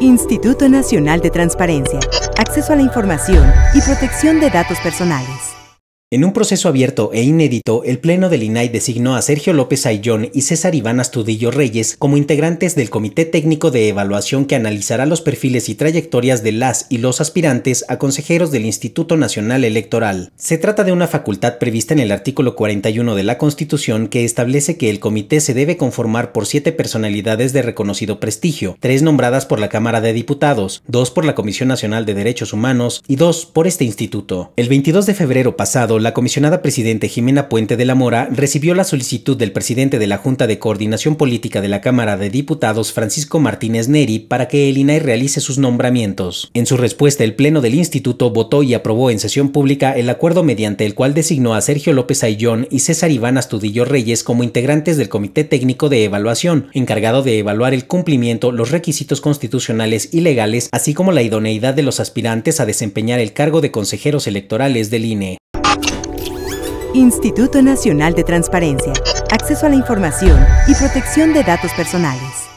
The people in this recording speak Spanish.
Instituto Nacional de Transparencia, Acceso a la Información y Protección de Datos Personales. En un proceso abierto e inédito, el Pleno del INAI designó a Sergio López Ayllón y César Iván Astudillo Reyes como integrantes del Comité Técnico de Evaluación que analizará los perfiles y trayectorias de las y los aspirantes a consejeros del Instituto Nacional Electoral. Se trata de una facultad prevista en el artículo 41 de la Constitución que establece que el comité se debe conformar por siete personalidades de reconocido prestigio, tres nombradas por la Cámara de Diputados, dos por la Comisión Nacional de Derechos Humanos y dos por este instituto. El 22 de febrero pasado, la comisionada presidente Jimena Puente de la Mora recibió la solicitud del presidente de la Junta de Coordinación Política de la Cámara de Diputados, Francisco Martínez Neri, para que el INAI realice sus nombramientos. En su respuesta, el Pleno del Instituto votó y aprobó en sesión pública el acuerdo mediante el cual designó a Sergio López Ayllón y César Iván Astudillo Reyes como integrantes del Comité Técnico de Evaluación, encargado de evaluar el cumplimiento, los requisitos constitucionales y legales, así como la idoneidad de los aspirantes a desempeñar el cargo de consejeros electorales del INE. Instituto Nacional de Transparencia, Acceso a la Información y Protección de Datos Personales.